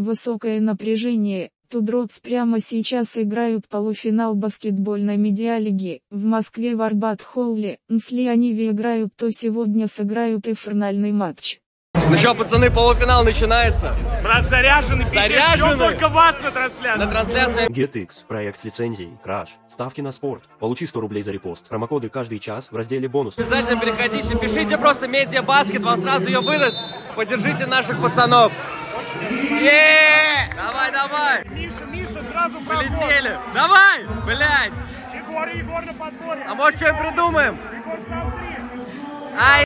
Высокое напряжение. Тудроц прямо сейчас играют полуфинал баскетбольной медиалиги. В Москве в Арбат-Холле. Если они играют, то сегодня сыграют и финальный матч. Ну что, пацаны, полуфинал начинается. Брат, Заряженный? ждем только вас на трансляции. На трансляции GetX, проект с лицензией, краш, ставки на спорт. Получи 100 рублей за репост. Промокоды каждый час в разделе бонус. обязательно переходите, пишите просто медиа баскет, вам сразу ее выдаст. Поддержите наших пацанов. Сразу проход. Полетели. Давай, блядь. Егор, Егор на подборе. А может что придумаем? Егор. Ай.